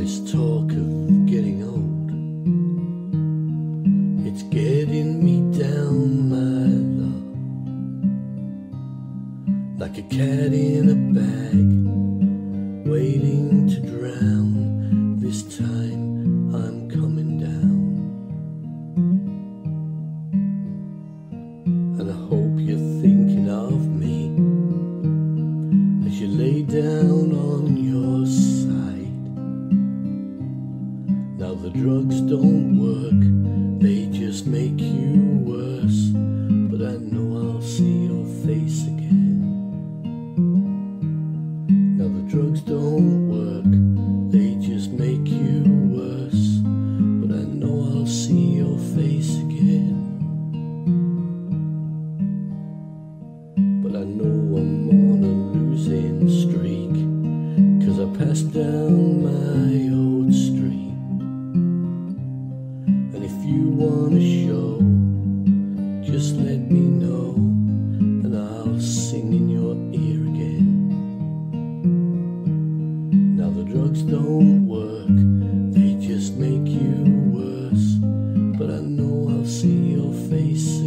this talk of getting old, it's getting me down, my love, like a cat in a bag, waiting to drown. This time I'm coming down, and I hope you're thinking of me as you lay down drugs don't work, they just make you worse. But I know I'll see your face again. Now the drugs don't work, they just make you worse. But I know I'll see your face again. But I know I'm on a losing streak, cause I passed down my old want to show, just let me know, and I'll sing in your ear again. Now the drugs don't work, they just make you worse. But I know I'll see your face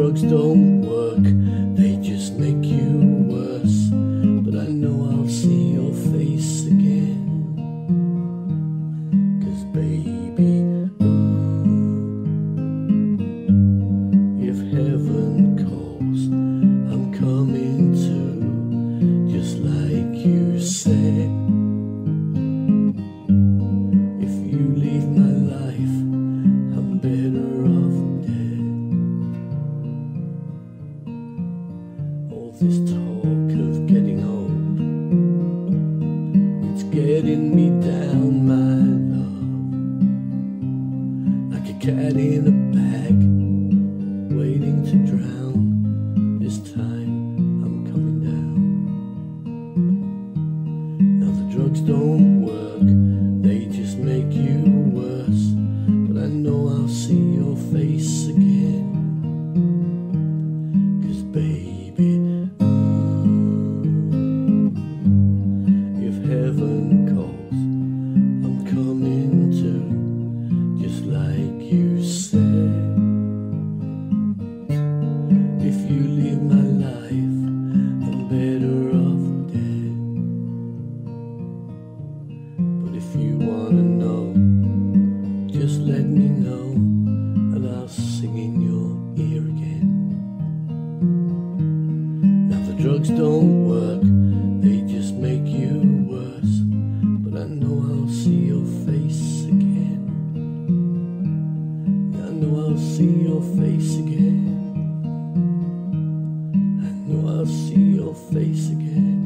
drugs don't work, this talk of getting old, it's getting me down, my love, like a cat in a bag, waiting to drown. This time I'm coming down. Now the drugs don't don't work, they just make you worse. But I know I'll see your face again. I know I'll see your face again. I know I'll see your face again.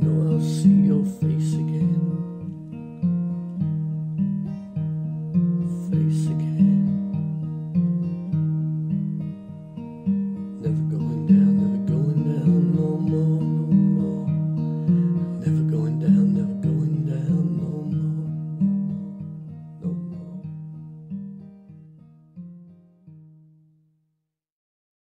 You know I'll see your face again.